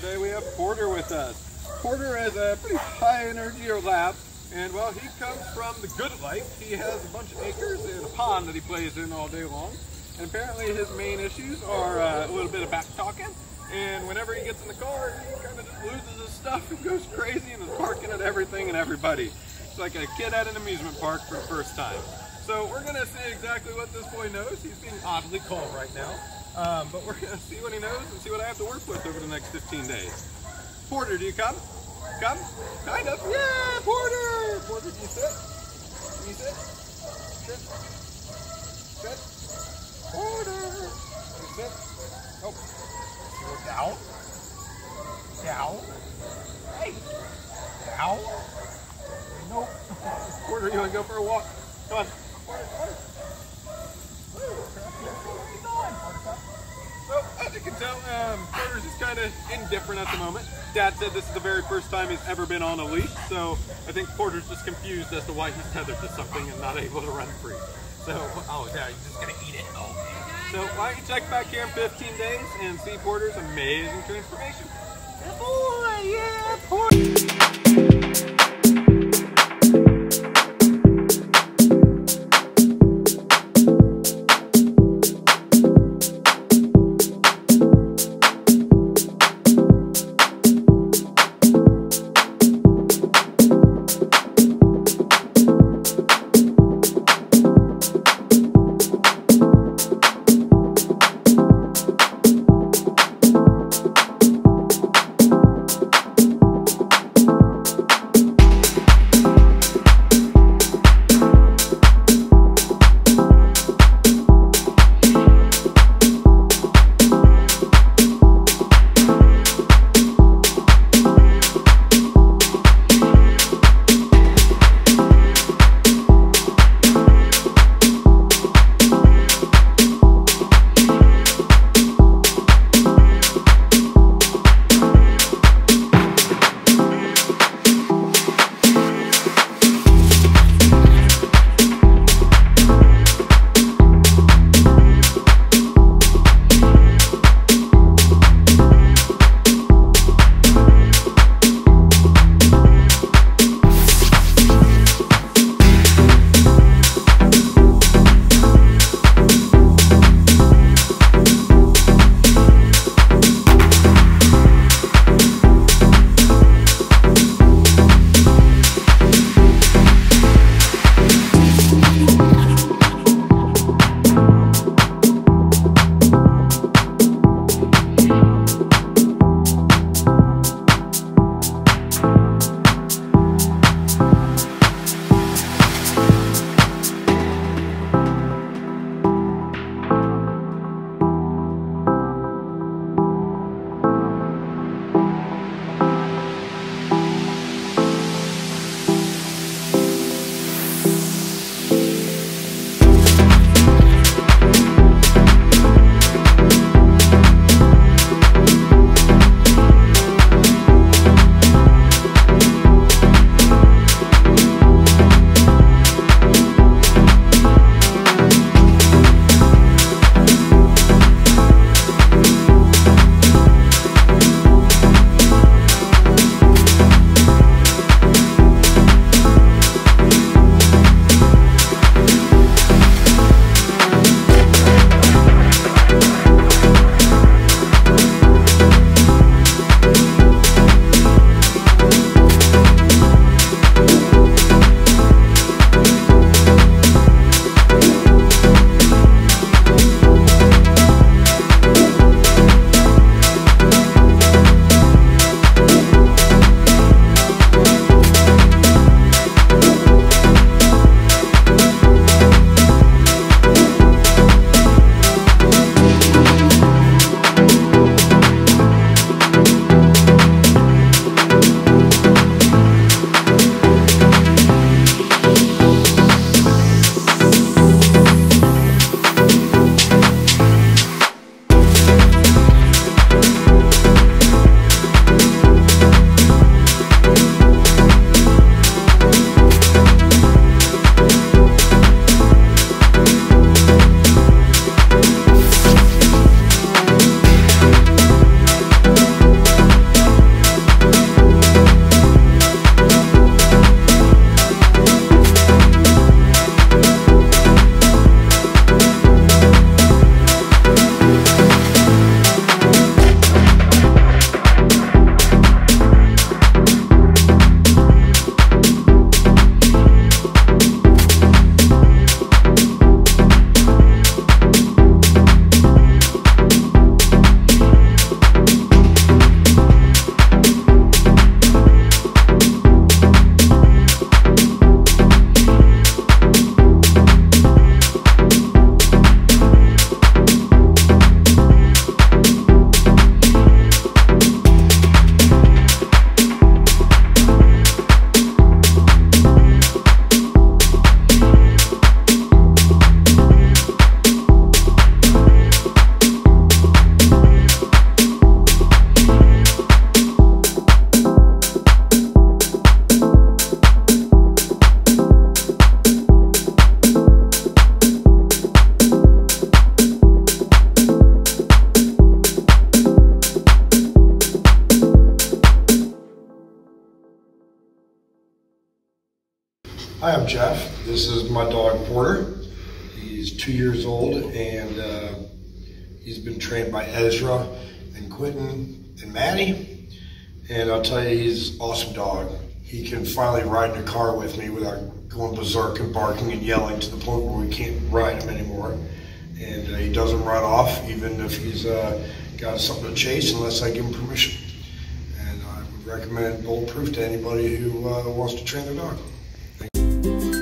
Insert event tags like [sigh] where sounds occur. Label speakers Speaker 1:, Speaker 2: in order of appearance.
Speaker 1: today we have Porter with us. Porter has a pretty high energy lab, and well, he comes from the good life. He has a bunch of acres and a pond that he plays in all day long. And apparently his main issues are uh, a little bit of back talking, and whenever he gets in the car, he kind of just loses his stuff and [laughs] goes crazy and is barking at everything and everybody. It's like a kid at an amusement park for the first time. So we're gonna see exactly what this boy knows. He's being oddly calm right now. Um, but we're gonna see what he knows and see what I have to work with over the next 15 days. Porter, do you come? Come? Kind of. Yeah, Porter! Porter, do you sit? Do you sit? Sit. Sit. Porter! You sit. Oh. Sit down. Down. Hey. Down. Nope. [laughs] Porter, you wanna go for a walk? Come on. Porter, Porter. So, as you can tell, um, Porter's just kind of indifferent at the moment. Dad said this is the very first time he's ever been on a leash, so I think Porter's just confused as to why he's tethered to something and not able to run free. So, oh yeah, he's just gonna eat it. Oh. So why don't you check back here in 15 days and see Porter's amazing transformation? Good boy, yeah, Porter.
Speaker 2: Hi, I'm Jeff. This is my dog Porter. He's two years old and uh, he's been trained by Ezra and Quentin and Maddie. And I'll tell you, he's an awesome dog. He can finally ride in a car with me without going berserk and barking and yelling to the point where we can't ride him anymore. And uh, he doesn't run off even if he's uh, got something to chase unless I give him permission. And I would recommend Bulletproof to anybody who uh, wants to train their dog. Thank you.